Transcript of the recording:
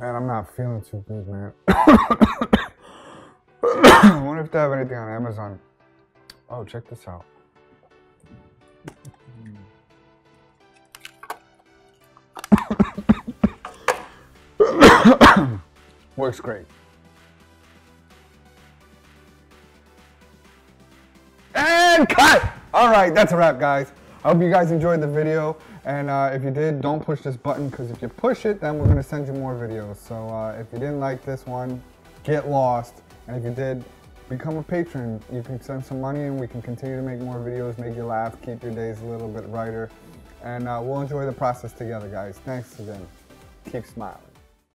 Man, I'm not feeling too good, man. I wonder if they have anything on Amazon. Oh, check this out. Works great. And cut! Alright, that's a wrap, guys. I hope you guys enjoyed the video. And uh, if you did, don't push this button because if you push it, then we're going to send you more videos. So uh, if you didn't like this one, get lost. And if you did, become a patron. You can send some money and we can continue to make more videos, make you laugh, keep your days a little bit brighter. And uh, we'll enjoy the process together, guys. Thanks again. Keep smiling.